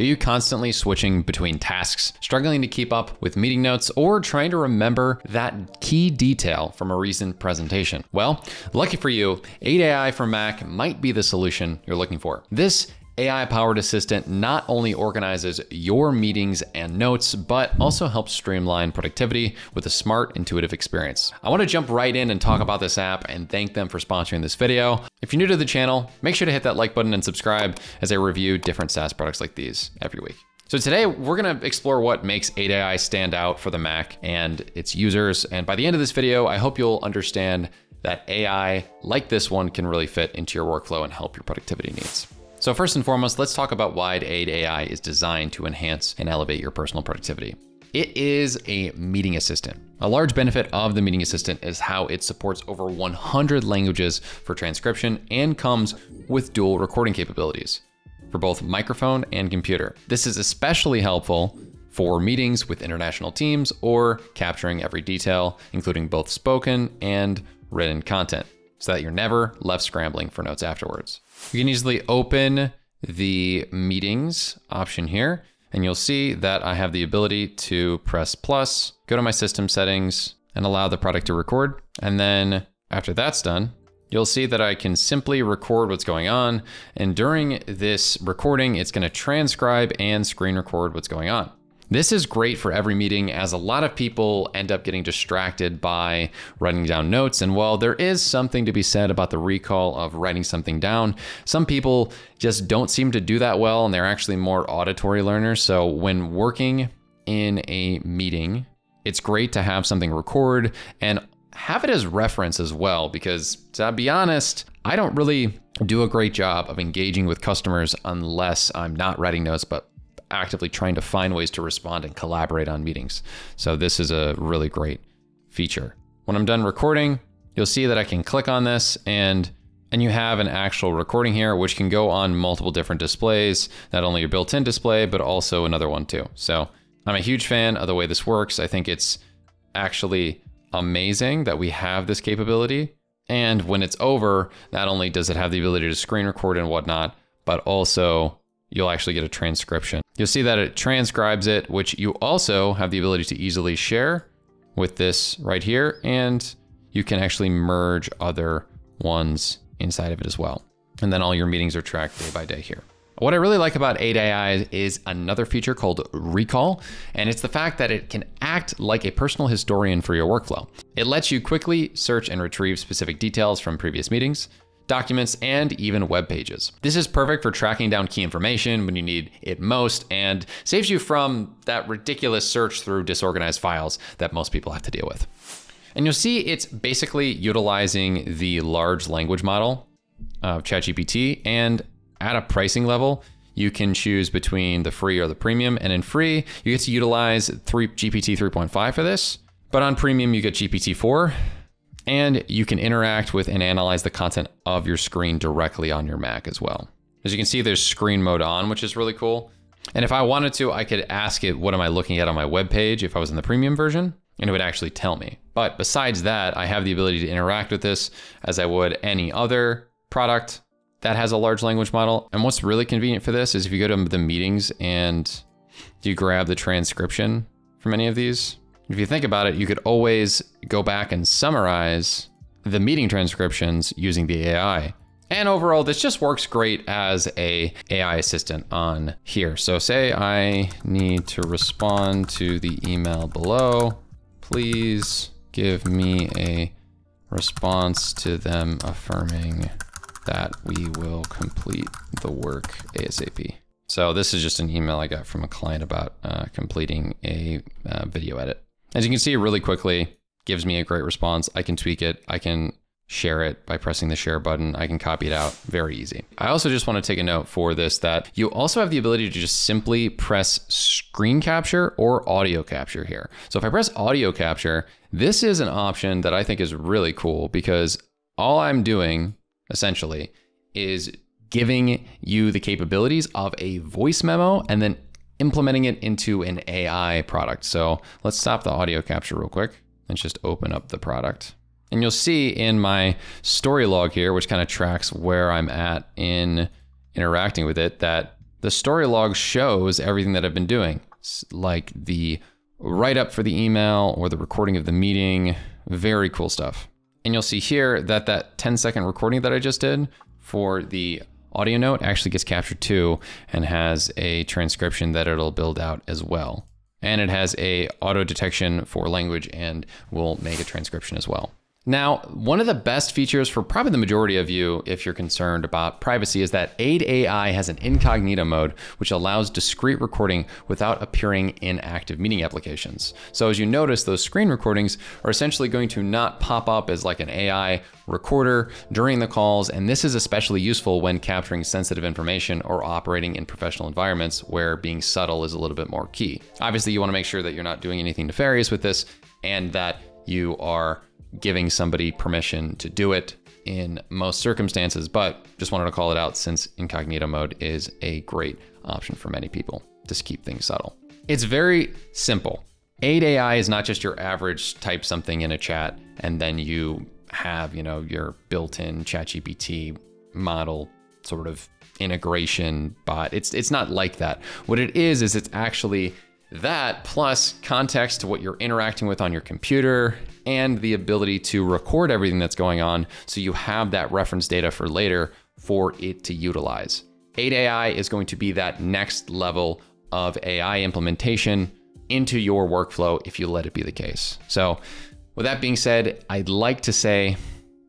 Are you constantly switching between tasks, struggling to keep up with meeting notes, or trying to remember that key detail from a recent presentation? Well, lucky for you, AideAI for Mac might be the solution you're looking for. This AI powered assistant not only organizes your meetings and notes, but also helps streamline productivity with a smart, intuitive experience. I want to jump right in and talk about this app and thank them for sponsoring this video. If you're new to the channel, make sure to hit that like button and subscribe as I review different SaaS products like these every week. So today we're gonna explore what makes AideAI stand out for the Mac and its users. And by the end of this video, I hope you'll understand that AI like this one can really fit into your workflow and help your productivity needs. So first and foremost, let's talk about why Aide AI is designed to enhance and elevate your personal productivity. It is a meeting assistant. A large benefit of the meeting assistant is how it supports over 100 languages for transcription and comes with dual recording capabilities for both microphone and computer. This is especially helpful for meetings with international teams or capturing every detail, including both spoken and written content so that you're never left scrambling for notes afterwards. You can easily open the meetings option here, and you'll see that I have the ability to press plus, go to my system settings, and allow the product to record. And then after that's done, you'll see that I can simply record what's going on. And during this recording, it's gonna transcribe and screen record what's going on. This is great for every meeting as a lot of people end up getting distracted by writing down notes. And while there is something to be said about the recall of writing something down, some people just don't seem to do that well and they're actually more auditory learners. So when working in a meeting, it's great to have something record and have it as reference as well, because to be honest, I don't really do a great job of engaging with customers unless I'm not writing notes, but actively trying to find ways to respond and collaborate on meetings. So this is a really great feature. When I'm done recording, you'll see that I can click on this and and you have an actual recording here, which can go on multiple different displays, not only your built-in display, but also another one too. So I'm a huge fan of the way this works. I think it's actually amazing that we have this capability. And when it's over, not only does it have the ability to screen record and whatnot, but also you'll actually get a transcription. You'll see that it transcribes it, which you also have the ability to easily share with this right here. And you can actually merge other ones inside of it as well. And then all your meetings are tracked day by day here. What I really like about AideAI is another feature called Recall, and it's the fact that it can act like a personal historian for your workflow. It lets you quickly search and retrieve specific details from previous meetings, documents, and even web pages. This is perfect for tracking down key information when you need it most and saves you from that ridiculous search through disorganized files that most people have to deal with. And you'll see it's basically utilizing the large language model of ChatGPT and at a pricing level, you can choose between the free or the premium. And in free, you get to utilize 3, GPT 3.5 for this. But on premium, you get GPT 4 and you can interact with and analyze the content of your screen directly on your Mac as well. As you can see, there's screen mode on, which is really cool. And if I wanted to, I could ask it, what am I looking at on my web page if I was in the premium version? And it would actually tell me. But besides that, I have the ability to interact with this as I would any other product that has a large language model. And what's really convenient for this is if you go to the meetings and you grab the transcription from any of these, if you think about it, you could always go back and summarize the meeting transcriptions using the AI. And overall, this just works great as a AI assistant on here. So say I need to respond to the email below. Please give me a response to them affirming that we will complete the work ASAP. So this is just an email I got from a client about uh, completing a uh, video edit. As you can see really quickly, gives me a great response. I can tweak it. I can share it by pressing the share button. I can copy it out very easy. I also just want to take a note for this that you also have the ability to just simply press screen capture or audio capture here. So if I press audio capture, this is an option that I think is really cool because all I'm doing essentially is giving you the capabilities of a voice memo and then implementing it into an AI product. So let's stop the audio capture real quick. Let's just open up the product. And you'll see in my story log here, which kind of tracks where I'm at in interacting with it, that The story log shows everything that I've been doing, like the write up for the email or the recording of the meeting. Very cool stuff. And you'll see here that that 10 second recording that I just did for the audio note actually gets captured too and has a transcription that it'll build out as well. And it has a auto detection for language and will make a transcription as well. Now, one of the best features for probably the majority of you, if you're concerned about privacy, is that Aide AI has an incognito mode, which allows discreet recording without appearing in active meeting applications. So as you notice, those screen recordings are essentially going to not pop up as like an AI recorder during the calls, and this is especially useful when capturing sensitive information or operating in professional environments where being subtle is a little bit more key. Obviously, you wanna make sure that you're not doing anything nefarious with this and that you are giving somebody permission to do it in most circumstances, but just wanted to call it out since incognito mode is a great option for many people to keep things subtle. It's very simple. Aide AI is not just your average type something in a chat and then you have, you know, your built-in ChatGPT model sort of integration bot. It's it's not like that. What it is is it's actually that plus context to what you're interacting with on your computer and the ability to record everything that's going on so you have that reference data for later for it to utilize. Aide AI is going to be that next level of AI implementation into your workflow if you let it be the case. So, with that being said, I'd like to say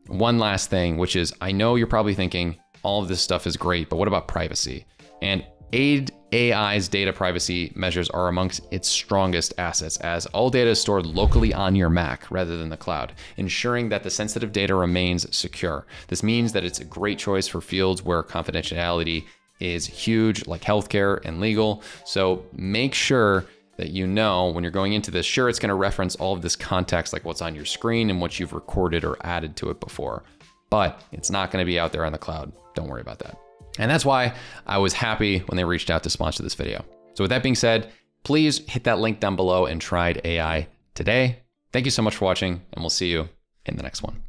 one last thing, which is I know you're probably thinking all of this stuff is great, but what about privacy? And Aide AI's data privacy measures are amongst its strongest assets as all data is stored locally on your Mac rather than the cloud, ensuring that the sensitive data remains secure. This means that it's a great choice for fields where confidentiality is huge, like healthcare and legal. So make sure that you know when you're going into this, sure, it's going to reference all of this context, like what's on your screen and what you've recorded or added to it before, but it's not going to be out there on the cloud. Don't worry about that. And that's why I was happy when they reached out to sponsor this video. So with that being said, please hit that link down below and try AI today. Thank you so much for watching and we'll see you in the next one.